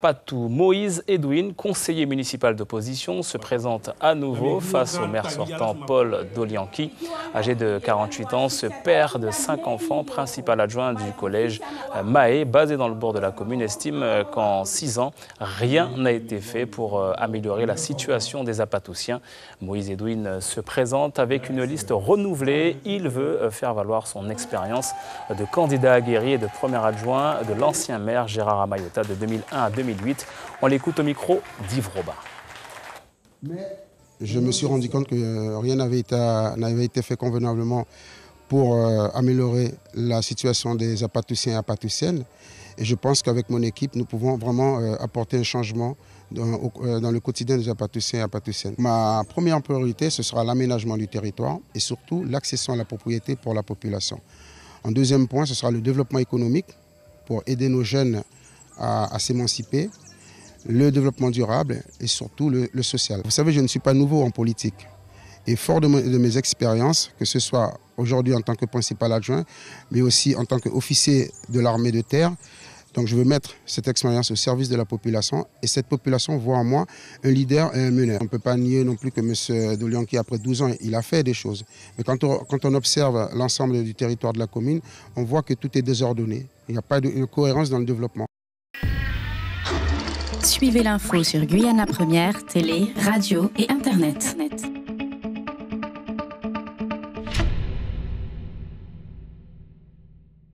Patou Moïse Edwin, conseiller municipal d'opposition, se présente à nouveau face au maire sortant Paul Dolianki. Âgé de 48 ans, ce père de cinq enfants, principal adjoint du collège Maé, basé dans le bord de la commune, estime qu'en six ans, rien n'a été fait pour euh, améliorer la situation des apatoussiens. Moïse Edwin se présente avec une liste renouvelée. Il veut euh, faire valoir son expérience de candidat aguerri et de premier adjoint de l'ancien maire Gérard Amayota de 2001 à 2000. On l'écoute au micro d'Yves Robin. Je me suis rendu compte que euh, rien n'avait été, fait convenablement pour euh, améliorer la situation des apatoussiens et apatoussiennes. Et je pense qu'avec mon équipe, nous pouvons vraiment euh, apporter un changement dans, dans, le quotidien des apatoussiens et apatoussiennes. Ma première priorité, ce sera l'aménagement du territoire et surtout l'accession à la propriété pour la population. En deuxième point, ce sera le développement économique pour aider nos jeunes à, s'émanciper, le développement durable et surtout le, social. Vous savez, je ne suis pas nouveau en politique. Et fort de, mes expériences, que ce soit aujourd'hui en tant que principal adjoint, mais aussi en tant qu'officier de l'armée de terre, donc je veux mettre cette expérience au service de la population et cette population voit en moi un leader et un meneur. On ne peut pas nier non plus que M. Dolianki, après 12 ans, il a fait des choses. Mais quand on, quand on observe l'ensemble du territoire de la commune, on voit que tout est désordonné. Il n'y a pas de cohérence dans le développement. Suivez l'info sur Guyana Première, télé, radio et Internet.